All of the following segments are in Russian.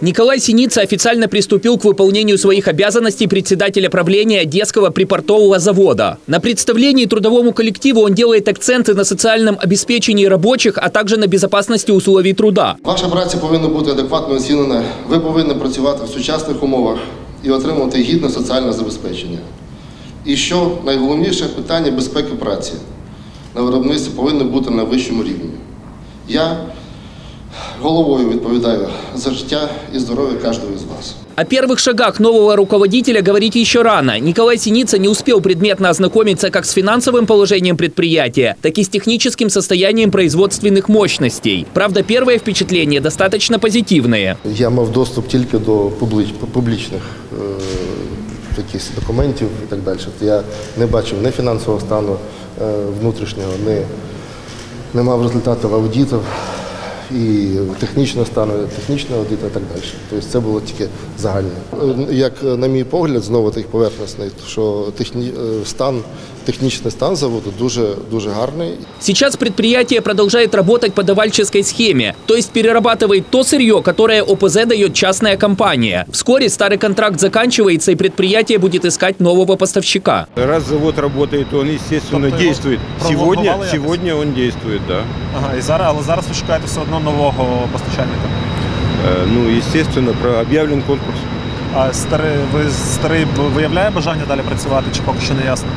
Николай Синица официально приступил к выполнению своих обязанностей председателя правления Одесского припортового завода. На представлении трудовому коллективу он делает акценты на социальном обеспечении рабочих, а также на безопасности условий труда. Ваша праця повинна бути адекватно оцінена. Ви повинні працювати в сучасних умовах і отримувати гідне соціальне забезпечення. І що найголовніше питання безпеки праці на виробництві повинно бути на вищому рівні. Я головою відповідаю за життя і здоров'я кожного із вас. О первых шагах нового руководителя говорить еще рано. Николай Синица не успел предметно ознакомиться как с финансовым положением предприятия, так и с техническим состоянием производственных мощностей. Правда, первое впечатление достаточно позитивное. Я мав доступ тільки до публіч, публічних е, якихось документів і так далі. Я не бачив ні фінансового стану е, внутрішнього, ні, не мав результатів аудитів і технічного стану, технічного аудиту і так далі. Тобто це було тільки загальне. Е, Як е, на мій погляд, знову такий поверхностний, що техні, е, стан, технічний стан заводу дуже, дуже гарний. Сейчас предприятие продолжает работать по давальческой схеме, то есть перерабатывает то сырье, которое ОПЗ дает частная компания. Вскоре старый контракт заканчивается и предприятие будет искать нового поставщика. Раз завод работает, он, естественно, Тобто його действует. Сегодня, пролонгували якось? сегодня он действует, да. Ага, і зараз, але зараз ви шукаєте все одно нового постачальника. Ну, естественно, про объявлен конкурс. А старий, ви старий б- виявляє бажання далі працювати, чи поки що не ясно?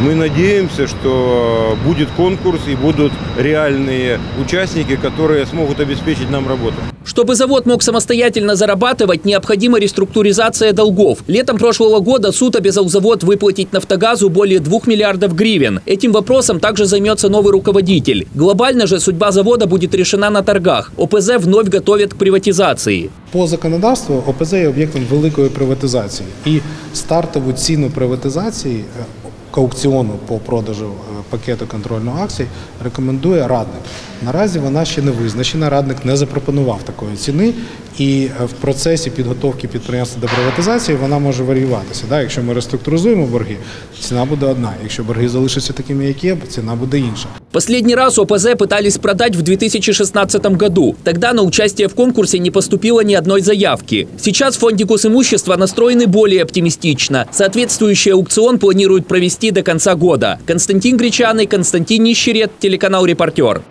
Мы надеемся, что будет конкурс и будут реальные участники, которые смогут обеспечить нам работу. Чтобы завод мог самостоятельно зарабатывать, необходима реструктуризация долгов. Летом прошлого года суд обязал завод выплатить «Нафтогазу» более 2 миллиардов гривен. Этим вопросом также займется новый руководитель. Глобально же судьба завода будет решена на торгах. ОПЗ вновь готовят к приватизации. По законодавству ОПЗ є об'єктом великої приватизації, і стартову ціну приватизації е, аукціону по продажу е, пакету контрольного акцій рекомендує радник. Наразі вона ще не визначена. Радник не запропонував такої ціни, і е, в процесі підготовки підприємства до приватизації вона може варіюватися. Да? Якщо ми реструктуризуємо борги, ціна буде одна. Якщо борги залишаться такими, як є, ціна буде інша. Последний раз ОПЗ пытались продать в 2016 году. Тогда на участие в конкурсе не поступило ни одной заявки. Сейчас в фонде госимущества настроены более оптимистично. Соответствующий аукцион планируют провести до конца года. Константин Гречаный, Константин Нищерет, телеканал «Репортер».